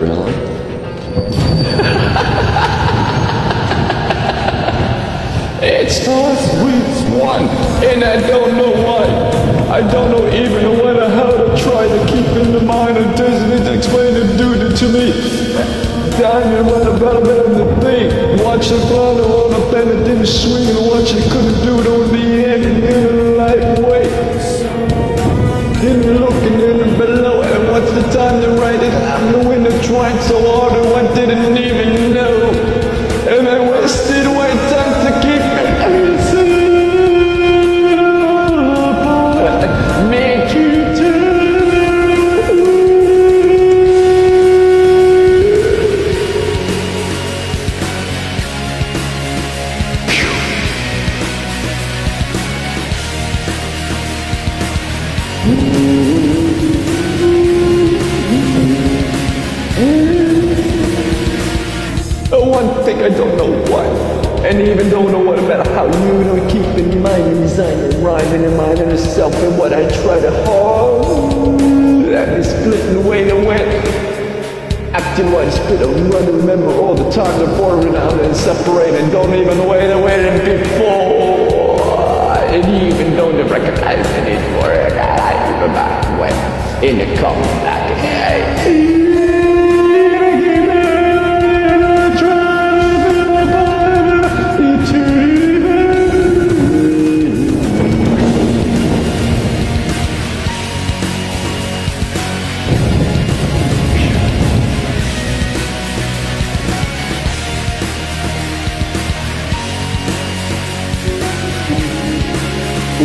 Really? it starts with one, and I don't know why. I don't know even what or how to try to keep in the mind of Disney the dude to me. Diamond what about the thing. Watch the clown on a pen that didn't swing and watch it couldn't do it on the end winner trying so Thing I don't know what, and even don't know what about how you don't keep in mind and design and rhyming in mind and yourself and what I try to hold. That is splitting away the went. Acting what spit a run and remember all the times I'm pouring out and separating. Don't even wait and waiting before. And even don't recognize it anymore. I even back when in the comeback. Hey. Try